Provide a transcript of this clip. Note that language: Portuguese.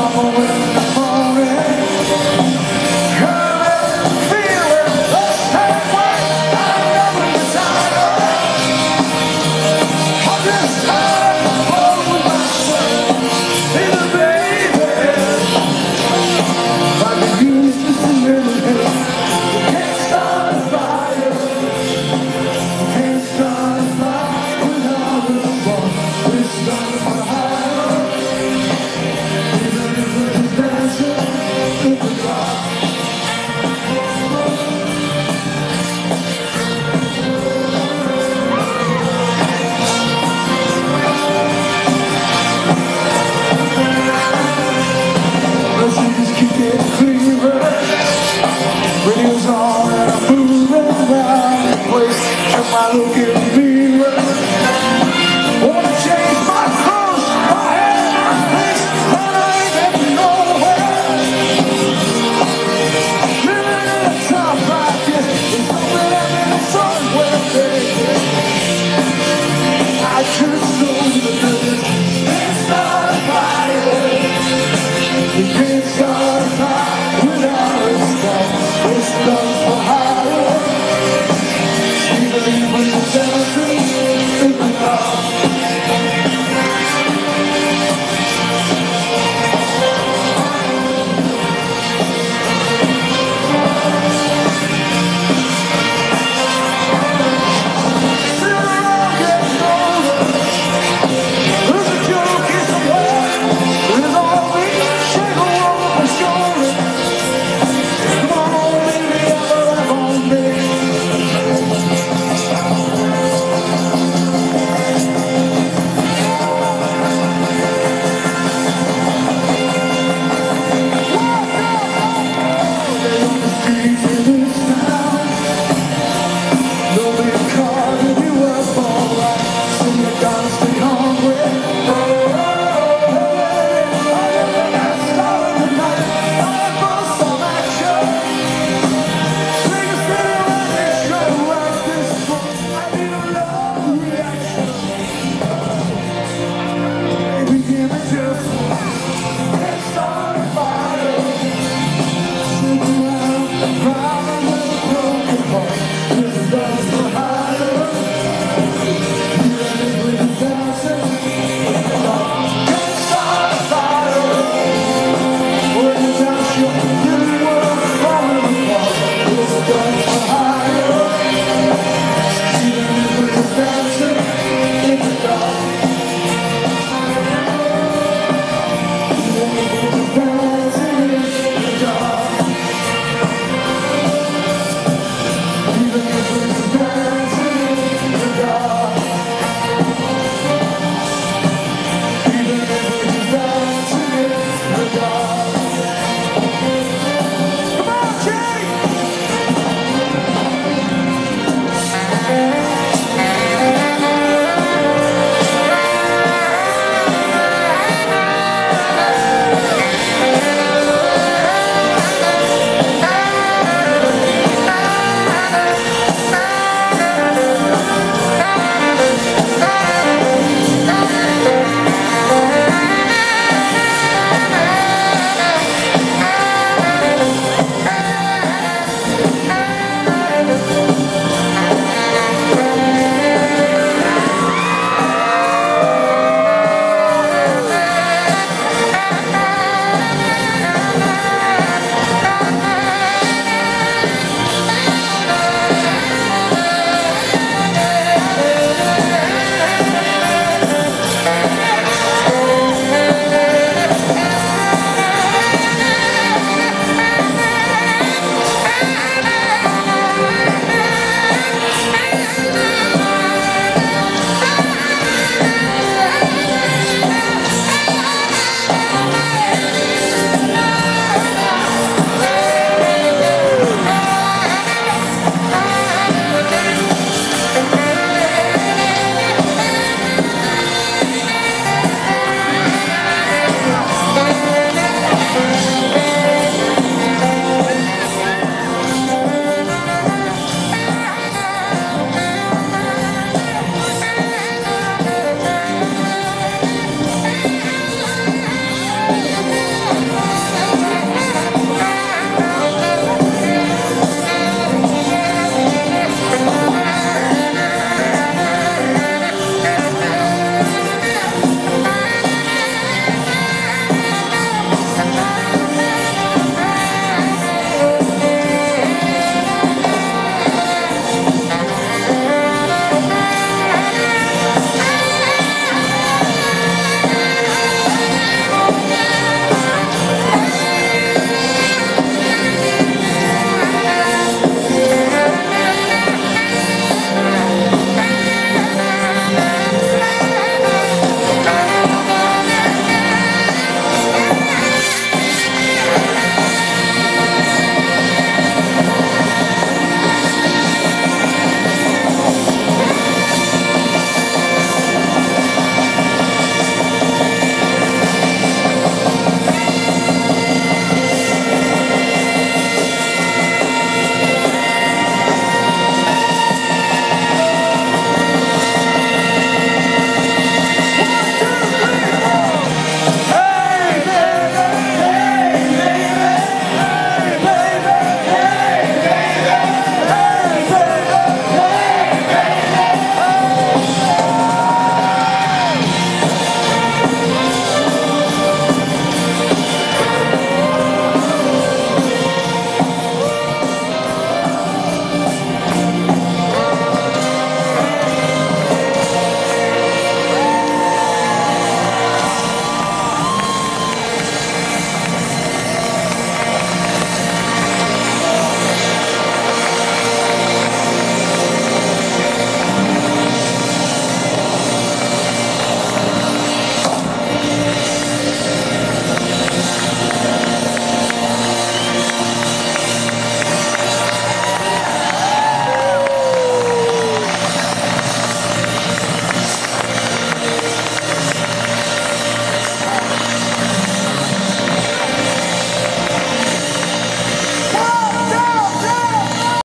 But